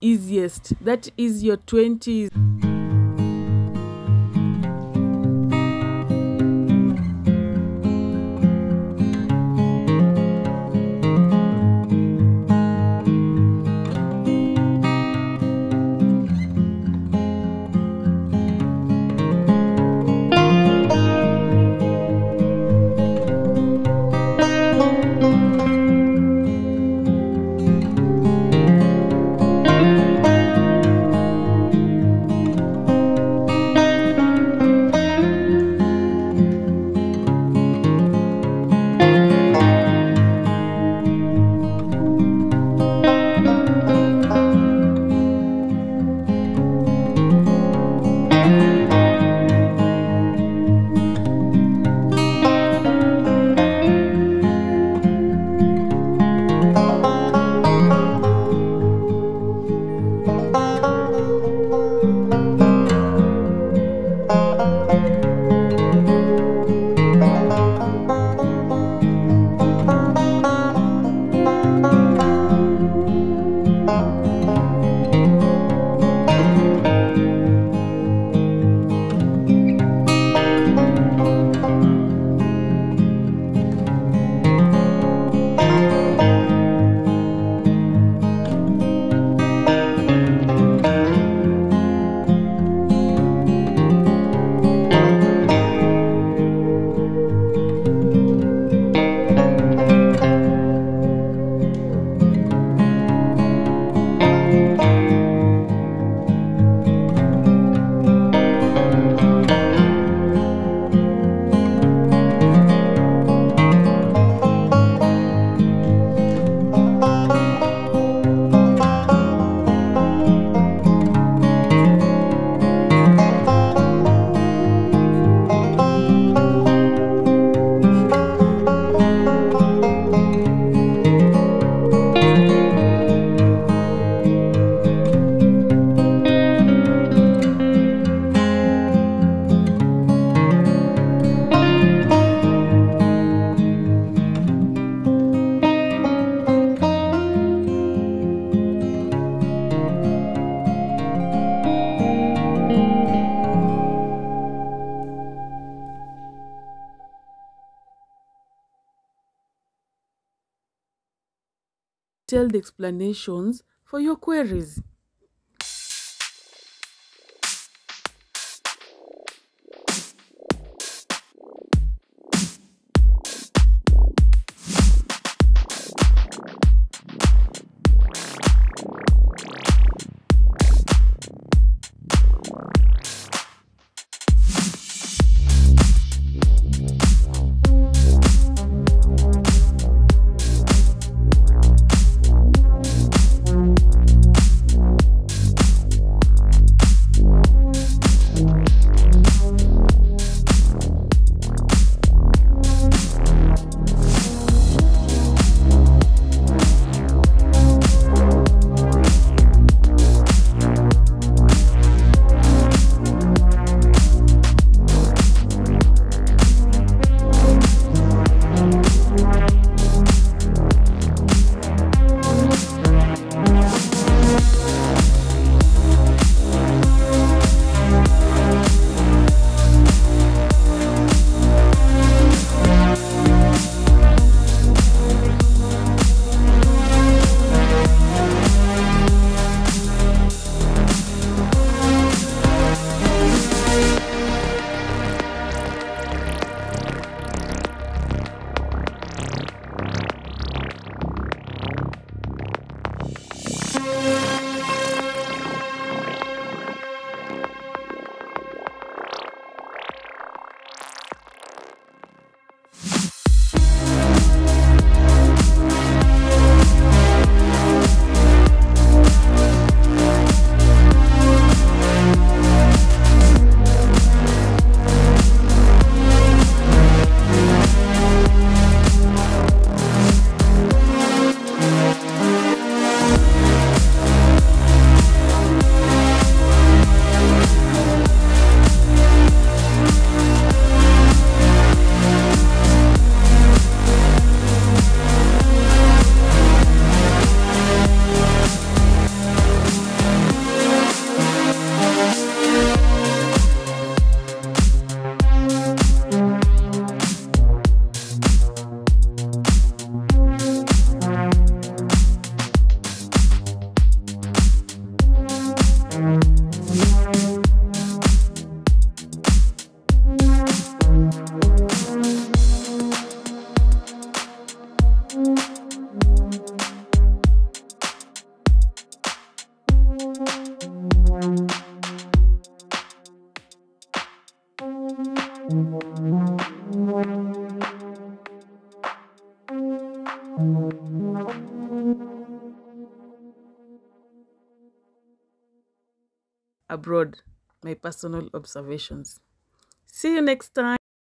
easiest. That is your 20s. Detailed explanations for your queries. Abroad, my personal observations. See you next time.